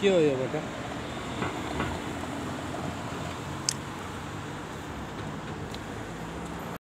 就有个。